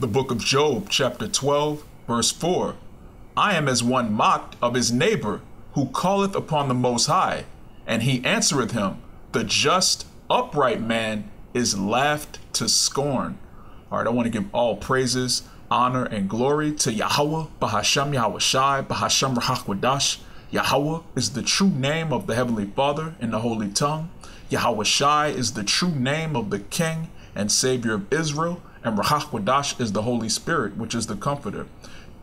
The book of Job, chapter 12, verse 4. I am as one mocked of his neighbor, who calleth upon the Most High, and he answereth him. The just, upright man is laughed to scorn. All right, I want to give all praises, honor, and glory to Yahawah, Bahasham Yahawashi, Bahasham Rahakwadash. Yahawah is the true name of the Heavenly Father in the Holy Tongue. Yahawashi is the true name of the King and Savior of Israel and Rahak is the Holy Spirit, which is the Comforter.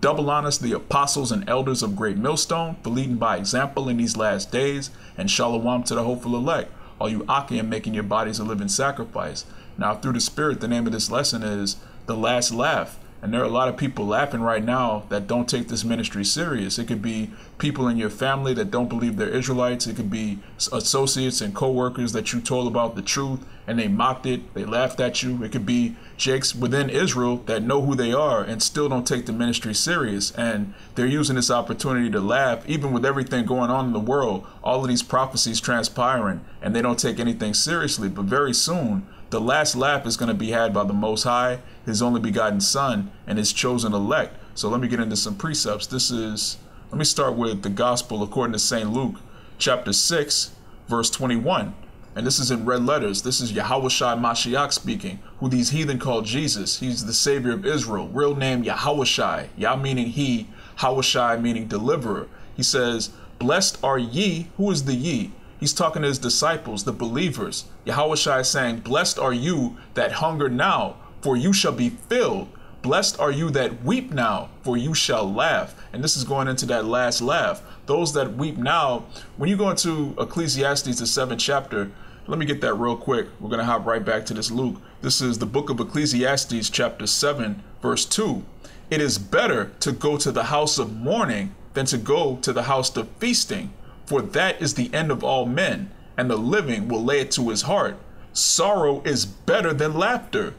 Double honors the apostles and elders of Great Millstone for leading by example in these last days, and Shalawam to the hopeful elect, all you Akim making your bodies a living sacrifice. Now, through the Spirit, the name of this lesson is The Last Laugh. And there are a lot of people laughing right now that don't take this ministry serious. It could be people in your family that don't believe they're Israelites. It could be associates and co-workers that you told about the truth and they mocked it. They laughed at you. It could be jakes within Israel that know who they are and still don't take the ministry serious. And they're using this opportunity to laugh, even with everything going on in the world, all of these prophecies transpiring, and they don't take anything seriously. But very soon, the last laugh is going to be had by the Most High, His only begotten Son, and His chosen elect. So let me get into some precepts. This is, let me start with the Gospel according to St. Luke, chapter 6, verse 21. And this is in red letters. This is Yahweh Mashiach speaking, who these heathen call Jesus. He's the Savior of Israel. Real name Yahweh. Yah meaning he, Hawashi meaning deliverer. He says, Blessed are ye. Who is the ye? He's talking to his disciples, the believers. Yahweh is saying, Blessed are you that hunger now, for you shall be filled. Blessed are you that weep now, for you shall laugh. And this is going into that last laugh. Those that weep now, when you go into Ecclesiastes, the seventh chapter, let me get that real quick. We're going to hop right back to this Luke. This is the book of Ecclesiastes, chapter 7, verse 2. It is better to go to the house of mourning than to go to the house of feasting for that is the end of all men, and the living will lay it to his heart. Sorrow is better than laughter.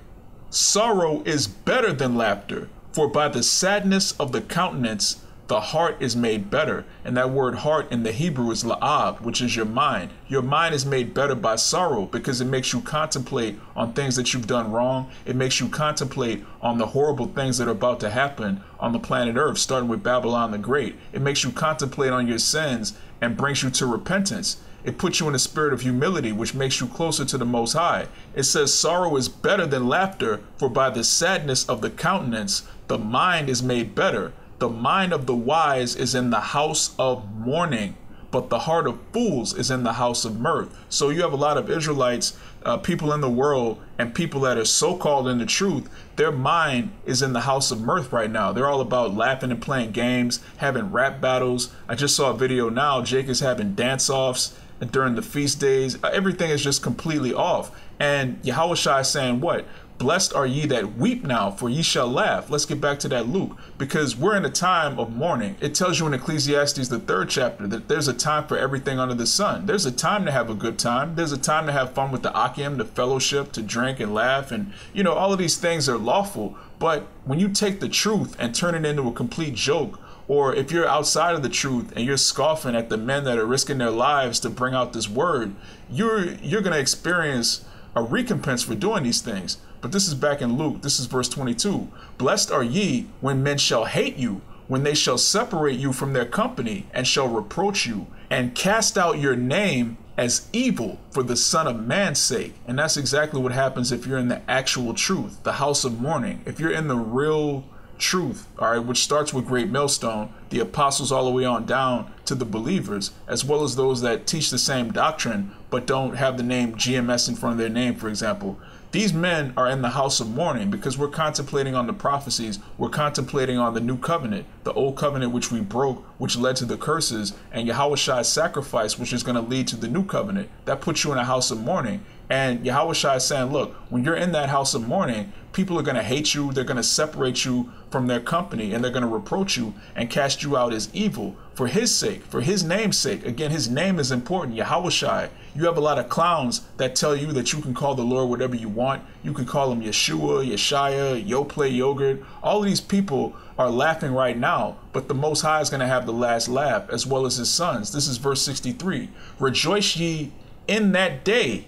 Sorrow is better than laughter, for by the sadness of the countenance the heart is made better. And that word heart in the Hebrew is la'ab, which is your mind. Your mind is made better by sorrow because it makes you contemplate on things that you've done wrong. It makes you contemplate on the horrible things that are about to happen on the planet Earth, starting with Babylon the Great. It makes you contemplate on your sins and brings you to repentance. It puts you in a spirit of humility, which makes you closer to the Most High. It says, Sorrow is better than laughter, for by the sadness of the countenance the mind is made better. The mind of the wise is in the house of mourning, but the heart of fools is in the house of mirth. So you have a lot of Israelites, uh, people in the world, and people that are so called in the truth. Their mind is in the house of mirth right now. They're all about laughing and playing games, having rap battles. I just saw a video now. Jake is having dance offs during the feast days. Uh, everything is just completely off. And Yahawashi is saying, What? Blessed are ye that weep now, for ye shall laugh. Let's get back to that Luke, because we're in a time of mourning. It tells you in Ecclesiastes, the third chapter, that there's a time for everything under the sun. There's a time to have a good time. There's a time to have fun with the Akim, the fellowship, to drink and laugh. And, you know, all of these things are lawful. But when you take the truth and turn it into a complete joke, or if you're outside of the truth and you're scoffing at the men that are risking their lives to bring out this word, you're you're going to experience a recompense for doing these things. But this is back in Luke. This is verse 22. Blessed are ye when men shall hate you, when they shall separate you from their company, and shall reproach you, and cast out your name as evil for the Son of Man's sake. And that's exactly what happens if you're in the actual truth, the house of mourning. If you're in the real truth, all right, which starts with Great Millstone, the apostles all the way on down to the believers, as well as those that teach the same doctrine but don't have the name GMS in front of their name, for example. These men are in the house of mourning because we're contemplating on the prophecies. We're contemplating on the new covenant, the old covenant which we broke, which led to the curses, and Yahweh's sacrifice, which is going to lead to the new covenant. That puts you in a house of mourning. And Yahweh is saying, look, when you're in that house of mourning, people are going to hate you. They're going to separate you from their company and they're going to reproach you and cast you out as evil for his sake, for his name's sake. Again, his name is important. Yahweh You have a lot of clowns that tell you that you can call the Lord whatever you want. You can call him Yeshua, Yeshaya, Yoplait Yogurt. All of these people are laughing right now, but the Most High is going to have the last laugh as well as his sons. This is verse 63. Rejoice ye in that day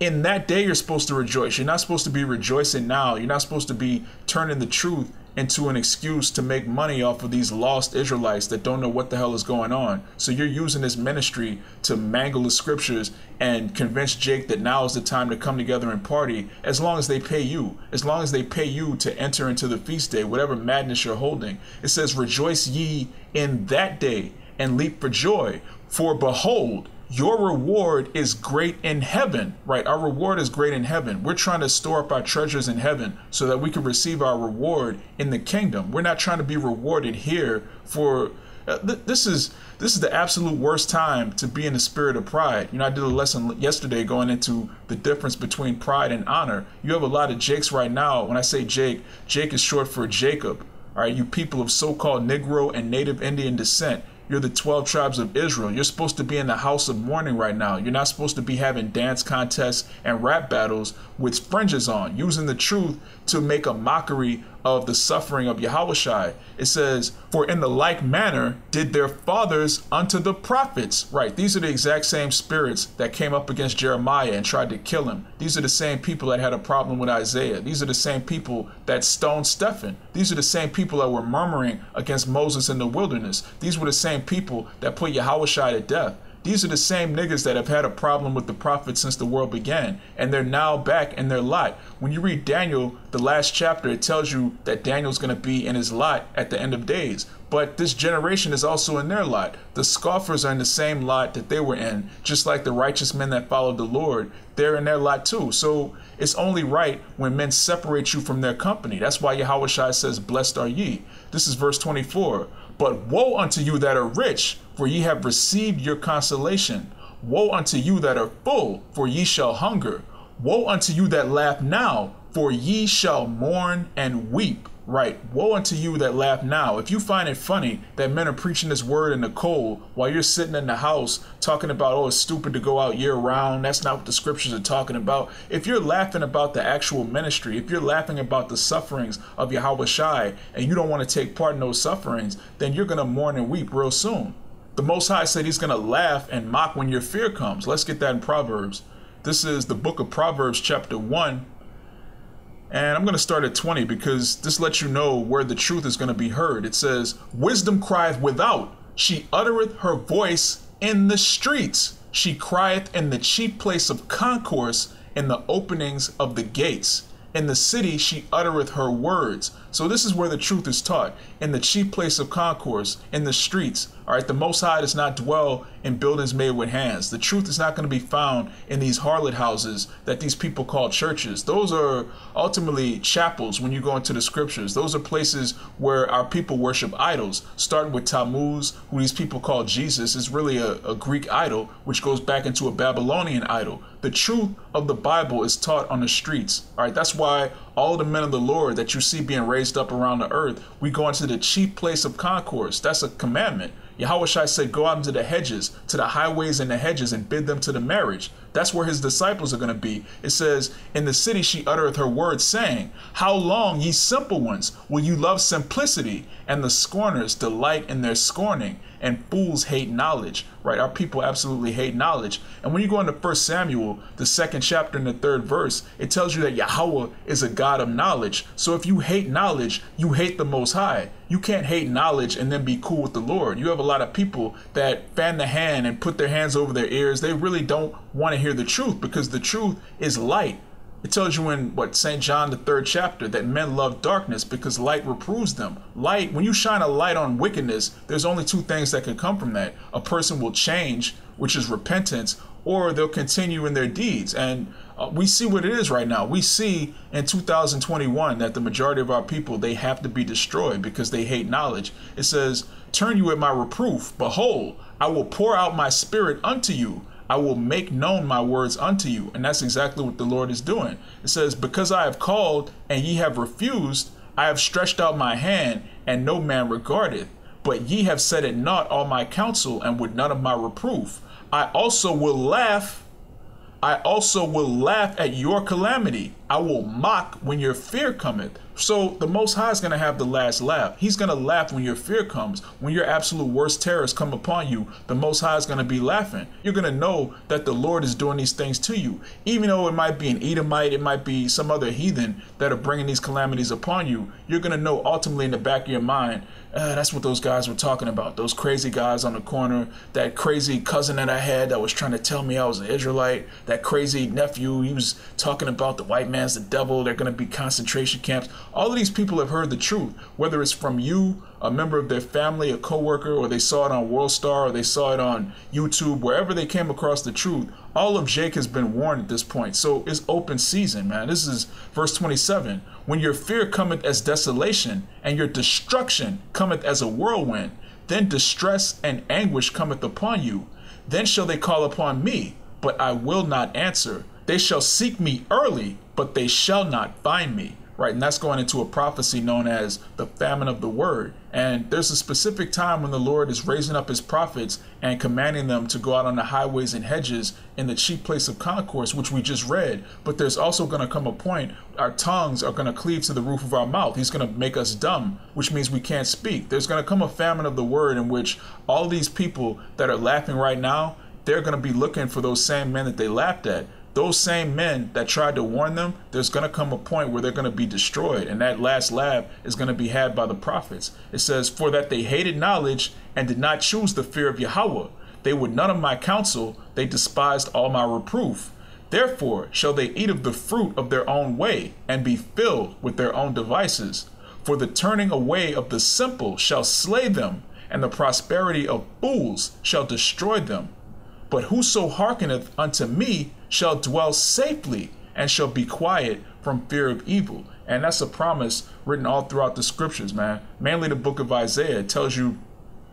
in that day you're supposed to rejoice. You're not supposed to be rejoicing now. You're not supposed to be turning the truth into an excuse to make money off of these lost Israelites that don't know what the hell is going on. So you're using this ministry to mangle the scriptures and convince Jake that now is the time to come together and party as long as they pay you. As long as they pay you to enter into the feast day, whatever madness you're holding. It says, Rejoice ye in that day and leap for joy. For behold, your reward is great in heaven, right? Our reward is great in heaven. We're trying to store up our treasures in heaven so that we can receive our reward in the kingdom. We're not trying to be rewarded here for uh, th- this is this is the absolute worst time to be in the spirit of pride. You know, I did a lesson yesterday going into the difference between pride and honor. You have a lot of Jakes right now. When I say Jake, Jake is short for Jacob. All right, you people of so-called Negro and Native Indian descent, you're the 12 tribes of Israel. You're supposed to be in the house of mourning right now. You're not supposed to be having dance contests and rap battles with fringes on, using the truth to make a mockery of the suffering of Yahushua. It says, For in the like manner did their fathers unto the prophets. Right, these are the exact same spirits that came up against Jeremiah and tried to kill him. These are the same people that had a problem with Isaiah. These are the same people that stoned Stephen. These are the same people that were murmuring against Moses in the wilderness. These were the same people that put Yahushua to death. These are the same niggas that have had a problem with the prophet since the world began, and they're now back in their lot. When you read Daniel, the last chapter, it tells you that Daniel's going to be in his lot at the end of days. But this generation is also in their lot. The scoffers are in the same lot that they were in, just like the righteous men that followed the Lord. They're in their lot too. So it's only right when men separate you from their company. That's why Yahweh says, Blessed are ye. This is verse 24. But woe unto you that are rich, for ye have received your consolation. Woe unto you that are full, for ye shall hunger. Woe unto you that laugh now, for ye shall mourn and weep. Right. Woe unto you that laugh now. If you find it funny that men are preaching this word in the cold while you're sitting in the house talking about, oh, it's stupid to go out year round, that's not what the scriptures are talking about. If you're laughing about the actual ministry, if you're laughing about the sufferings of Yahawashi and you don't want to take part in those sufferings, then you're going to mourn and weep real soon. The Most High said he's going to laugh and mock when your fear comes. Let's get that in Proverbs. This is the book of Proverbs, chapter 1 and I'm going to start at 20 because this lets you know where the truth is going to be heard. It says, Wisdom crieth without, she uttereth her voice in the streets. She crieth in the chief place of concourse, in the openings of the gates. In the city she uttereth her words. So this is where the truth is taught. In the chief place of concourse, in the streets. All right, the Most High does not dwell in buildings made with hands. The truth is not going to be found in these harlot houses that these people call churches. Those are ultimately chapels when you go into the scriptures. Those are places where our people worship idols, starting with Tammuz, who these people call Jesus, is really a, a Greek idol, which goes back into a Babylonian idol. The truth of the Bible is taught on the streets. All right, that's why all the men of the Lord that you see being raised up around the earth, we go into the chief place of concourse. That's a commandment. Yahawashi said, Go out into the hedges, to the highways and the hedges, and bid them to the marriage. That's where his disciples are going to be. It says, In the city she uttereth her words, saying, How long, ye simple ones, will you love simplicity? And the scorners delight in their scorning and fools hate knowledge, right? Our people absolutely hate knowledge. And when you go into First Samuel, the second chapter and the third verse, it tells you that Yahweh is a God of knowledge. So if you hate knowledge, you hate the Most High. You can't hate knowledge and then be cool with the Lord. You have a lot of people that fan the hand and put their hands over their ears. They really don't want to hear the truth because the truth is light. It tells you in what St. John the third chapter that men love darkness because light reproves them. Light, when you shine a light on wickedness, there's only two things that can come from that. A person will change, which is repentance, or they'll continue in their deeds. And uh, we see what it is right now. We see in 2021 that the majority of our people they have to be destroyed because they hate knowledge. It says, "Turn you at my reproof. Behold, I will pour out my spirit unto you." I will make known my words unto you. And that's exactly what the Lord is doing. It says, Because I have called and ye have refused, I have stretched out my hand, and no man regardeth. But ye have set at naught all my counsel, and with none of my reproof. I also will laugh. I also will laugh at your calamity. I will mock when your fear cometh. So the Most High is going to have the last laugh. He's going to laugh when your fear comes. When your absolute worst terrors come upon you, the Most High is going to be laughing. You're going to know that the Lord is doing these things to you. Even though it might be an Edomite, it might be some other heathen that are bringing these calamities upon you, you're going to know ultimately in the back of your mind uh, that's what those guys were talking about. Those crazy guys on the corner. That crazy cousin that I had that was trying to tell me I was an Israelite. That crazy nephew. He was talking about the white man's the devil. They're going to be concentration camps. All of these people have heard the truth, whether it's from you, a member of their family, a coworker, or they saw it on WorldStar, or they saw it on YouTube, wherever they came across the truth. All of Jake has been warned at this point. So it's open season, man. This is verse 27. When your fear cometh as desolation, and your destruction cometh as a whirlwind, then distress and anguish cometh upon you. Then shall they call upon me, but I will not answer. They shall seek me early, but they shall not find me right? And that's going into a prophecy known as the famine of the word. And there's a specific time when the Lord is raising up his prophets and commanding them to go out on the highways and hedges in the chief place of concourse, which we just read. But there's also going to come a point our tongues are going to cleave to the roof of our mouth. He's going to make us dumb, which means we can't speak. There's going to come a famine of the word in which all these people that are laughing right now, they're going to be looking for those same men that they laughed at those same men that tried to warn them, there's going to come a point where they're going to be destroyed. And that last laugh is going to be had by the prophets. It says, For that they hated knowledge and did not choose the fear of Yahweh. They would none of my counsel, they despised all my reproof. Therefore shall they eat of the fruit of their own way and be filled with their own devices. For the turning away of the simple shall slay them, and the prosperity of fools shall destroy them. But whoso hearkeneth unto me shall dwell safely and shall be quiet from fear of evil. And that's a promise written all throughout the scriptures, man. Mainly the book of Isaiah it tells you,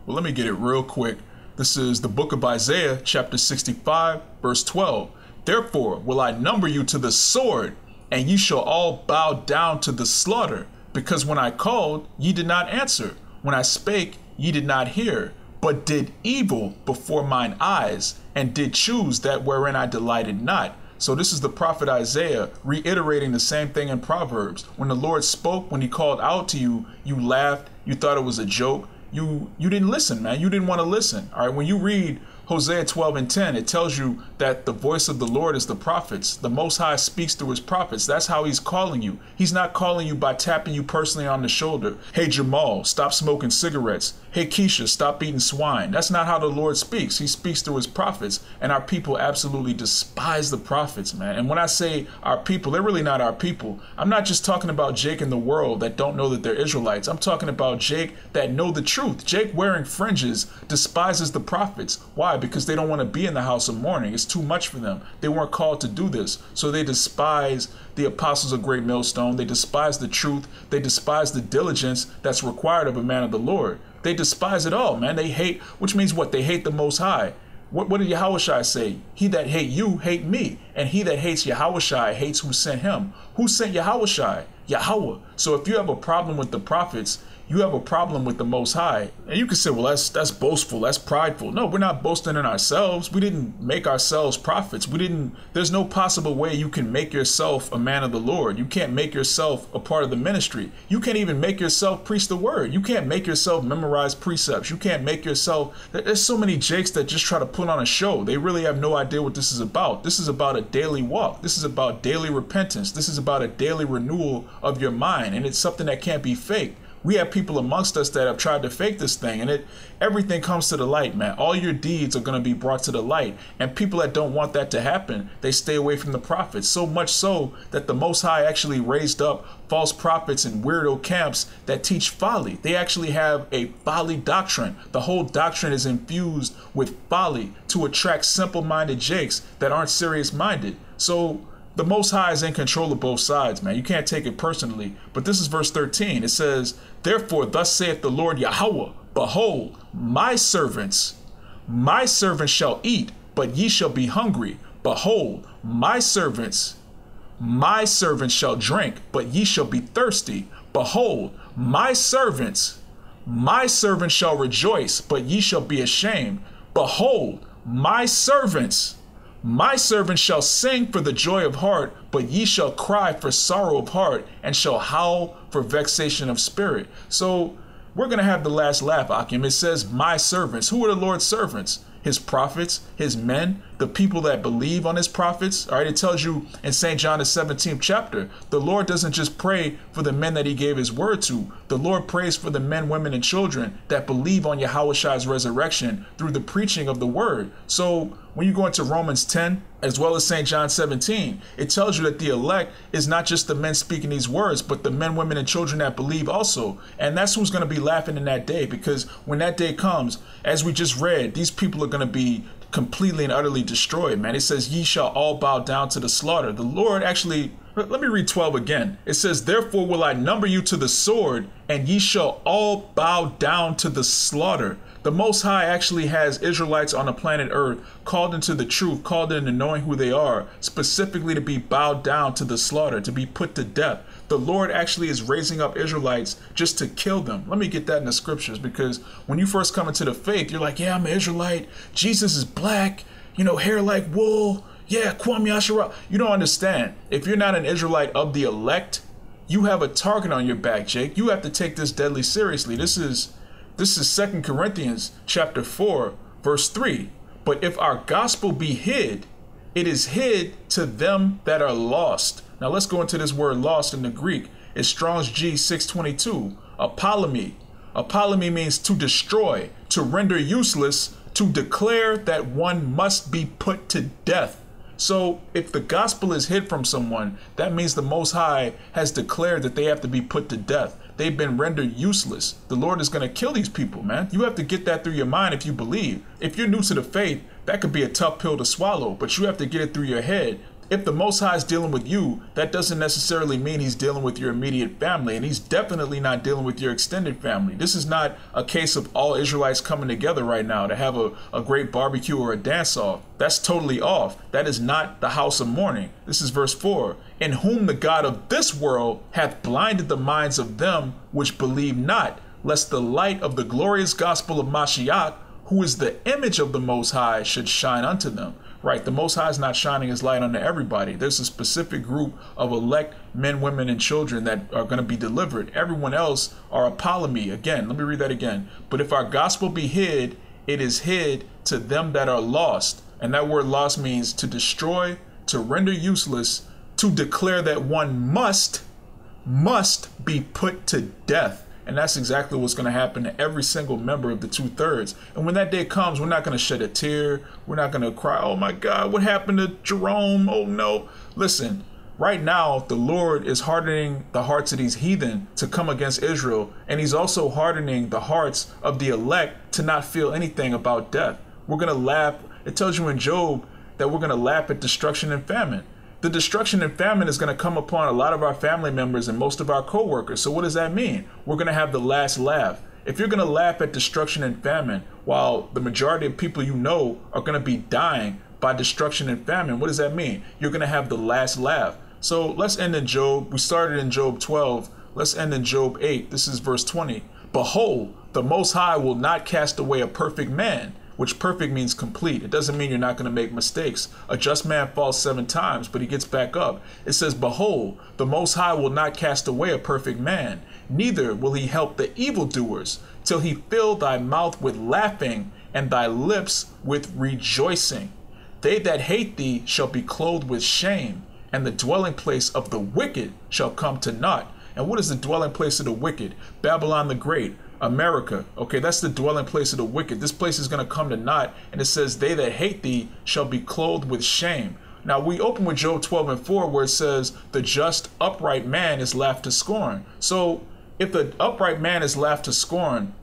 well, let me get it real quick. This is the book of Isaiah, chapter 65, verse 12. Therefore will I number you to the sword, and ye shall all bow down to the slaughter. Because when I called, ye did not answer. When I spake, ye did not hear, but did evil before mine eyes and did choose that wherein I delighted not. So this is the prophet Isaiah reiterating the same thing in Proverbs. When the Lord spoke, when he called out to you, you laughed, you thought it was a joke. You you didn't listen, man. You didn't want to listen. All right, when you read Hosea 12 and 10, it tells you that the voice of the Lord is the prophets. The Most High speaks through his prophets. That's how he's calling you. He's not calling you by tapping you personally on the shoulder. Hey, Jamal, stop smoking cigarettes. Hey, Keisha, stop eating swine. That's not how the Lord speaks. He speaks through his prophets, and our people absolutely despise the prophets, man. And when I say our people, they're really not our people. I'm not just talking about Jake and the world that don't know that they're Israelites. I'm talking about Jake that know the truth. Jake wearing fringes despises the prophets. Why? Because they don't want to be in the house of mourning. It's too much for them. They weren't called to do this. So they despise the apostles of Great Millstone. They despise the truth. They despise the diligence that's required of a man of the Lord. They despise it all, man. They hate, which means what? They hate the Most High. What, what did Yahushua say? He that hate you, hate me. And he that hates Yahushua hates who sent him. Who sent Yahushua? Yahweh. So if you have a problem with the prophets, you have a problem with the Most High. And you can say, well, that's that's boastful, that's prideful. No, we're not boasting in ourselves. We didn't make ourselves prophets. We didn't. There's no possible way you can make yourself a man of the Lord. You can't make yourself a part of the ministry. You can't even make yourself preach the word. You can't make yourself memorize precepts. You can't make yourself. There's so many jakes that just try to put on a show. They really have no idea what this is about. This is about a daily walk. This is about daily repentance. This is about a daily renewal of your mind, and it's something that can't be faked we have people amongst us that have tried to fake this thing and it everything comes to the light man all your deeds are going to be brought to the light and people that don't want that to happen they stay away from the prophets so much so that the most high actually raised up false prophets and weirdo camps that teach folly they actually have a folly doctrine the whole doctrine is infused with folly to attract simple-minded jakes that aren't serious minded so the Most High is in control of both sides, man. You can't take it personally. But this is verse 13. It says, Therefore, thus saith the Lord Yahweh, Behold, my servants, my servants shall eat, but ye shall be hungry. Behold, my servants, my servants shall drink, but ye shall be thirsty. Behold, my servants, my servants shall rejoice, but ye shall be ashamed. Behold, my servants, My servant shall sing for the joy of heart, but ye shall cry for sorrow of heart, and shall howl for vexation of spirit. So we're going to have the last laugh, Akim. It says, My servants. Who are the Lord's servants? His prophets, his men, the people that believe on his prophets. All right, it tells you in St. John, the 17th chapter, the Lord doesn't just pray for the men that he gave his word to. The Lord prays for the men, women, and children that believe on Yahweh's resurrection through the preaching of the word. So when you go into Romans 10, as well as St. John 17, it tells you that the elect is not just the men speaking these words, but the men, women, and children that believe also. And that's who's going to be laughing in that day because when that day comes, as we just read, these people are going to be completely and utterly destroyed, man. It says, Ye shall all bow down to the slaughter. The Lord actually, let me read 12 again. It says, Therefore will I number you to the sword, and ye shall all bow down to the slaughter. The Most High actually has Israelites on the planet Earth called into the truth, called into knowing who they are, specifically to be bowed down to the slaughter, to be put to death. The Lord actually is raising up Israelites just to kill them. Let me get that in the scriptures because when you first come into the faith, you're like, yeah, I'm an Israelite. Jesus is black, you know, hair like wool. Yeah, Kwame Asherah. You don't understand. If you're not an Israelite of the elect, you have a target on your back, Jake. You have to take this deadly seriously. This is this is Second Corinthians chapter 4, verse 3. But if our gospel be hid, it is hid to them that are lost. Now let's go into this word lost in the Greek. It's Strong's G 622. Apollumi. Apollumi means to destroy, to render useless, to declare that one must be put to death. So if the gospel is hid from someone, that means the Most High has declared that they have to be put to death. They've been rendered useless. The Lord is going to kill these people, man. You have to get that through your mind if you believe. If you're new to the faith, that could be a tough pill to swallow, but you have to get it through your head if the Most High is dealing with you, that doesn't necessarily mean he's dealing with your immediate family, and he's definitely not dealing with your extended family. This is not a case of all Israelites coming together right now to have a, a great barbecue or a dance off. That's totally off. That is not the house of mourning. This is verse 4 In whom the God of this world hath blinded the minds of them which believe not, lest the light of the glorious gospel of Mashiach, who is the image of the Most High, should shine unto them. Right, the Most High is not shining his light unto everybody. There's a specific group of elect men, women, and children that are going to be delivered. Everyone else are Apollumi. Again, let me read that again. But if our gospel be hid, it is hid to them that are lost. And that word lost means to destroy, to render useless, to declare that one must, must be put to death. And that's exactly what's going to happen to every single member of the two thirds. And when that day comes, we're not going to shed a tear. We're not going to cry, oh my God, what happened to Jerome? Oh no. Listen, right now, the Lord is hardening the hearts of these heathen to come against Israel. And he's also hardening the hearts of the elect to not feel anything about death. We're going to laugh. It tells you in Job that we're going to laugh at destruction and famine the destruction and famine is going to come upon a lot of our family members and most of our coworkers. So what does that mean? We're going to have the last laugh. If you're going to laugh at destruction and famine while the majority of people you know are going to be dying by destruction and famine, what does that mean? You're going to have the last laugh. So let's end in Job. We started in Job 12. Let's end in Job 8. This is verse 20. Behold, the Most High will not cast away a perfect man which perfect means complete. It doesn't mean you're not going to make mistakes. A just man falls seven times, but he gets back up. It says, Behold, the Most High will not cast away a perfect man, neither will he help the evildoers, till he fill thy mouth with laughing and thy lips with rejoicing. They that hate thee shall be clothed with shame, and the dwelling place of the wicked shall come to naught. And what is the dwelling place of the wicked? Babylon the Great, America. Okay, that's the dwelling place of the wicked. This place is going to come to naught. And it says, They that hate thee shall be clothed with shame. Now, we open with Job 12 and 4, where it says, The just, upright man is laughed to scorn. So, if the upright man is laughed to scorn,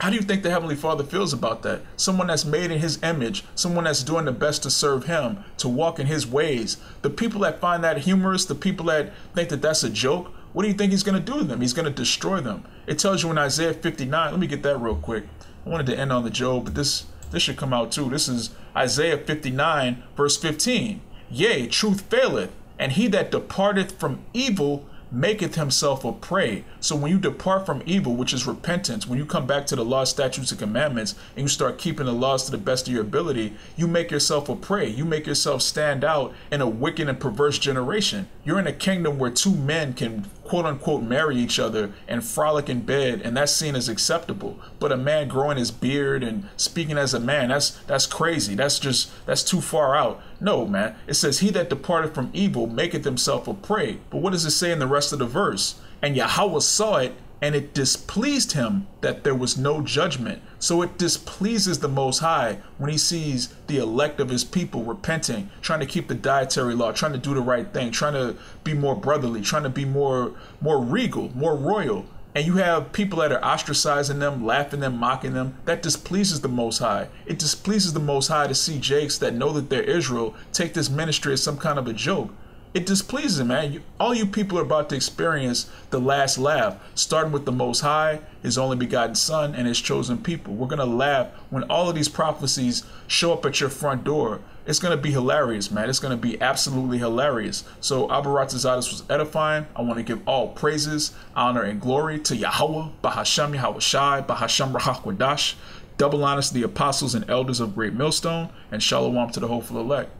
how do you think the Heavenly Father feels about that? Someone that's made in His image, someone that's doing the best to serve Him, to walk in His ways. The people that find that humorous, the people that think that that's a joke, what do you think he's going to do to them? He's going to destroy them. It tells you in Isaiah 59. Let me get that real quick. I wanted to end on the Job, but this this should come out too. This is Isaiah 59, verse 15. Yea, truth faileth, and he that departeth from evil maketh himself a prey. So when you depart from evil, which is repentance, when you come back to the law, statutes, and commandments, and you start keeping the laws to the best of your ability, you make yourself a prey. You make yourself stand out in a wicked and perverse generation. You're in a kingdom where two men can quote unquote marry each other and frolic in bed and that's seen as acceptable. But a man growing his beard and speaking as a man that's that's crazy. That's just that's too far out. No man. It says he that departed from evil maketh himself a prey. But what does it say in the rest of the verse? And yahweh saw it and it displeased him that there was no judgment. So it displeases the Most High when he sees the elect of his people repenting, trying to keep the dietary law, trying to do the right thing, trying to be more brotherly, trying to be more more regal, more royal. And you have people that are ostracizing them, laughing them, mocking them. That displeases the Most High. It displeases the Most High to see Jakes that know that they're Israel take this ministry as some kind of a joke it displeases him, man. You, all you people are about to experience the last laugh, starting with the Most High, His only begotten Son, and His chosen people. We're gonna laugh when all of these prophecies show up at your front door. It's gonna be hilarious, man. It's gonna be absolutely hilarious. So Abaratazadis was edifying. I want to give all praises, honor, and glory to Yahawah, Bahasham Yahawashi, Bahasham Rahak Double honors to the apostles and elders of Great Millstone, and Shalawam to the hopeful elect.